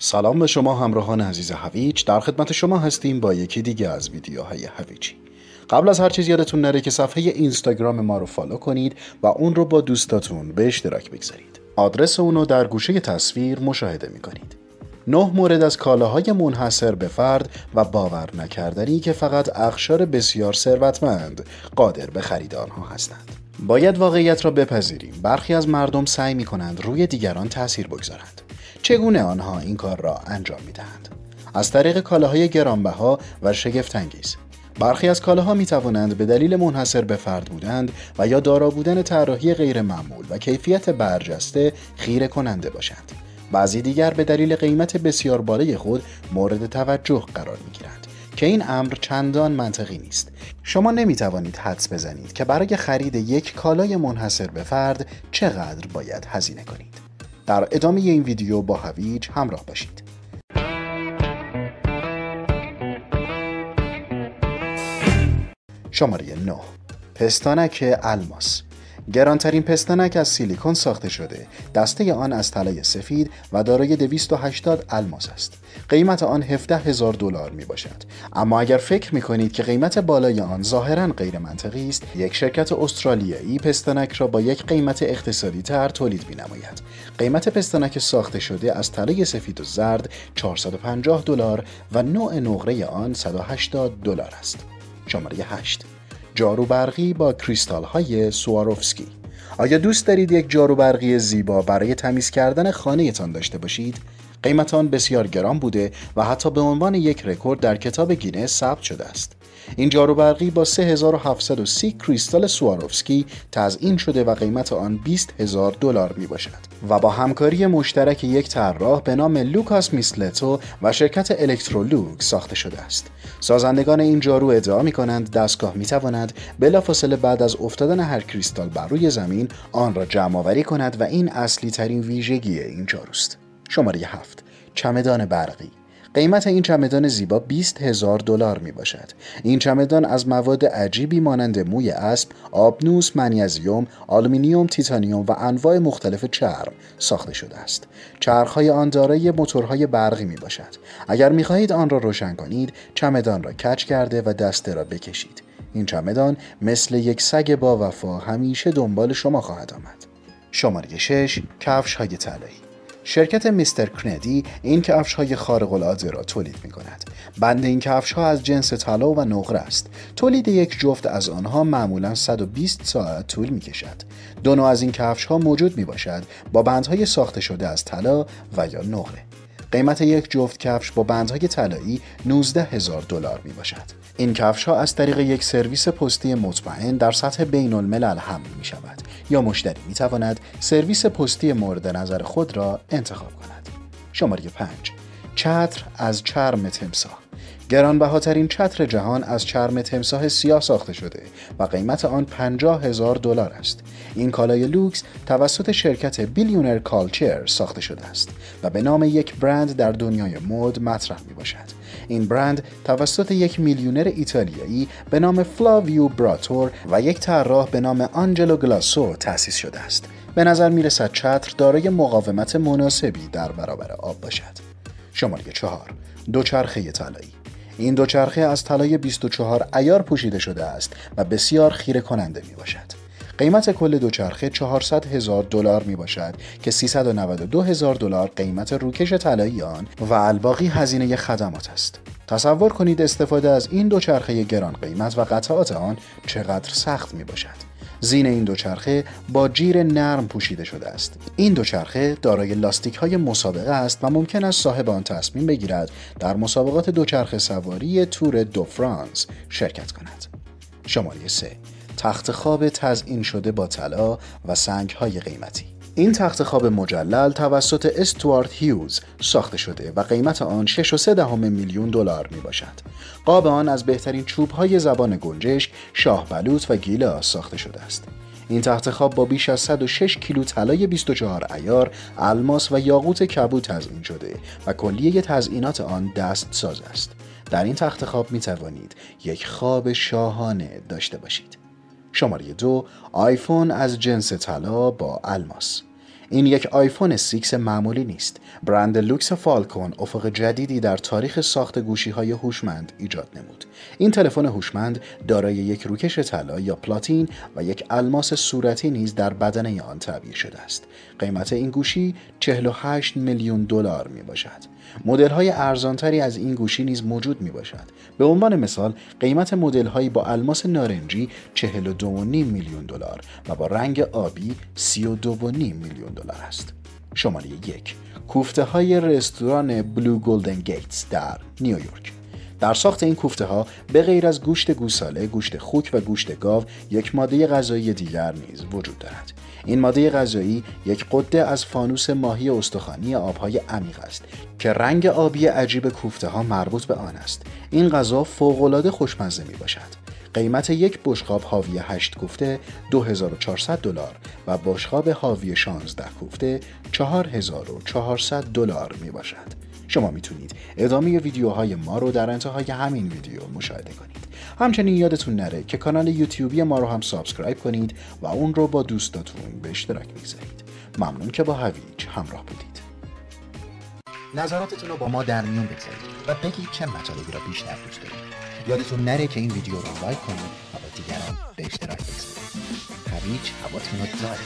سلام به شما همراهان عزیز هویج. در خدمت شما هستیم با یکی دیگه از ویدیوهای هویجی. قبل از هر چیز یادتون نره که صفحه اینستاگرام ما رو فالو کنید و اون رو با دوستاتون به اشتراک بگذارید. آدرس اون رو در گوشه تصویر مشاهده می‌کنید. نه مورد از کالاهای منحصر به فرد و باور نکردنی که فقط اخشار بسیار ثروتمند قادر به خرید آنها هستند. باید واقعیت را بپذیریم. برخی از مردم سعی می کنند روی دیگران تاثیر بگذارند. چگونه آنها این کار را انجام می دهند؟ از طریق کالاهای گرانبها و شگفتانگیز برخی از کالاها می توانند به دلیل منحصر به فرد بودند و یا دارا بودن طراحی غیر معمول و کیفیت برجسته خیره کننده باشند. بعضی دیگر به دلیل قیمت بسیار بالای خود مورد توجه قرار می گیرند که این امر چندان منطقی نیست. شما نمی توانید حدس بزنید که برای خرید یک کالای منحصر به فرد چقدر باید هزینه کنید. در ادامه این ویدیو با هویج همراه باشید. شماره 9 پستانک الماس گرانترین پستانک از سیلیکون ساخته شده. دسته آن از طلای سفید و دارای 280 الماس است. قیمت آن 17 هزار دلار می باشد. اما اگر فکر می کنید که قیمت بالای آن ظاهرا غیر منطقی است یک شرکت استرالیایی پستانک را با یک قیمت اقتصادی تر تولید می نماید. قیمت پستانک ساخته شده از طلای سفید و زرد 450 دلار و نوع نقره آن 180 دلار است. شماره 8 جارو برقی با کریستال های سواروفسکی آیا دوست دارید یک جارو برقی زیبا برای تمیز کردن خانه تان داشته باشید؟ قیمت آن بسیار گران بوده و حتی به عنوان یک رکورد در کتاب گینس ثبت شده است. این جارو برقی با 3730 کریستال سواروفسکی تزیین شده و قیمت آن 20 هزار دلار می باشد و با همکاری مشترک یک طراح به نام لوکاس میسلتو و شرکت الکترولوک ساخته شده است. سازندگان این جارو ادعا می کنند دستگاه می تواند بلافاصله بعد از افتادن هر کریستال بر روی زمین آن را جمع آوری کند و این اصلی ترین ویژگی این جاروست. شماره 7 چمدان برقی قیمت این چمدان زیبا 20 هزار دلار می باشد. این چمدان از مواد عجیبی مانند موی اسب، آبنوس، منیزیم، آلومینیوم، تیتانیوم و انواع مختلف چرم ساخته شده است. چرخهای آن دارای موتورهای برقی می باشد. اگر می خواهید آن را روشن کنید، چمدان را کج کرده و دسته را بکشید. این چمدان مثل یک سگ با وفا همیشه دنبال شما خواهد آمد. شماره 6 کفش های طلایی شرکت میستر کندی این کفش های خارق العاده را تولید می کند. بند این کفش ها از جنس طلا و نقره است. تولید یک جفت از آنها معمولا 120 ساعت طول می کشد. دو نوع از این کفش ها موجود می باشد با بندهای ساخته شده از طلا و یا نقره. قیمت یک جفت کفش با بندهای طلایی 19 هزار دلار می باشد. این کفش ها از طریق یک سرویس پستی مطمئن در سطح بین الملل حمل می شود یا مشتری می تواند سرویس پستی مورد نظر خود را انتخاب کند. شماره 5 چتر از چرم تمساح گرانبهاترین چتر جهان از چرم تمساح سیاه ساخته شده و قیمت آن 50 هزار دلار است. این کالای لوکس توسط شرکت Billionaire Couture ساخته شده است و به نام یک برند در دنیای مد مطرح می باشد. این برند توسط یک میلیونر ایتالیایی به نام فلاویو بریاتوره و یک طراح به نام آنجلو گالاسو تأسیس شده است. به نظر می رسد چتر دارای مقاومت مناسبی در برابر آب باشد. شماره چهار دوچرخه طلایی این دوچرخه از طلای 24 ایار پوشیده شده است و بسیار خیره کننده می باشد. قیمت کل دوچرخه 400 هزار دلار می باشد که 392 هزار دلار قیمت روکش طلایی آن و الباقی هزینه خدمات است. تصور کنید استفاده از این دوچرخه گران قیمت و قطعات آن چقدر سخت می باشد. زین این دوچرخه با جیر نرم پوشیده شده است این دوچرخه دارای لاستیک های مسابقه است و ممکن است صاحب آن تصمیم بگیرد در مسابقات دوچرخه سواری تور دو فرانس شرکت کند شماره 3 تخت خواب تزئین شده با طلا و سنگ های قیمتی این تخت خواب مجلل توسط استوارت هیوز ساخته شده و قیمت آن 6.3 میلیون دلار می باشد. قاب آن از بهترین چوب های زبان گنجشک، شاه بلوط و گیلاس ساخته شده است. این تخت خواب با بیش از 106 کیلو طلای 24 عیار، الماس و یاقوت کبود تزئین شده و کلیه تزئینات آن دست ساز است. در این تخت خواب می توانید یک خواب شاهانه داشته باشید. شماره دو آیفون از جنس طلا با الماس. این یک آیفون 6 معمولی نیست. برند لوکس فالکون افق جدیدی در تاریخ ساخت گوشی های هوشمند ایجاد نمود. این تلفن هوشمند دارای یک روکش طلا یا پلاتین و یک الماس صورتی نیز در بدنه آن تعبیه شده است. قیمت این گوشی 48 میلیون دلار می باشد. مدل های ارزانتری از این گوشی نیز موجود می باشد. به عنوان مثال قیمت مدل هایی با الماس نارنجی 42.5 میلیون دلار و با رنگ آبی 32.5 میلیون دلار است. شماره یک کوفته های رستوران بلو گلدن گیتس در نیویورک در ساخت این کوفته ها به غیر از گوشت گوساله، گوشت خوک و گوشت گاو یک ماده غذایی دیگر نیز وجود دارد. این ماده غذایی یک قده از فانوس ماهی استخوانی آبهای عمیق است که رنگ آبی عجیب کوفته ها مربوط به آن است. این غذا فوق‌العاده خوشمزه می باشد. قیمت یک بشقاب حاوی 8 کوفته 2400 دلار و بشقاب حاوی 16 کوفته 4400 دلار می باشد. شما می‌تونید ادامه ویدیوهای ما رو در انتهای همین ویدیو مشاهده کنید. همچنین یادتون نره که کانال یوتیوبی ما رو هم subscribe کنید و اون رو با دوستاتون به اشتراک بگذارید. ممنون که با هویج همراه بودید. نظراتتون رو با ما در میون بگذارید و بگید چه مطالبی را بیشتر دوست دارید. یادتون نره که این ویدیو رو لایک کنید و با دیگران به اشتراک بگذارید. هویج هواتون رو داره.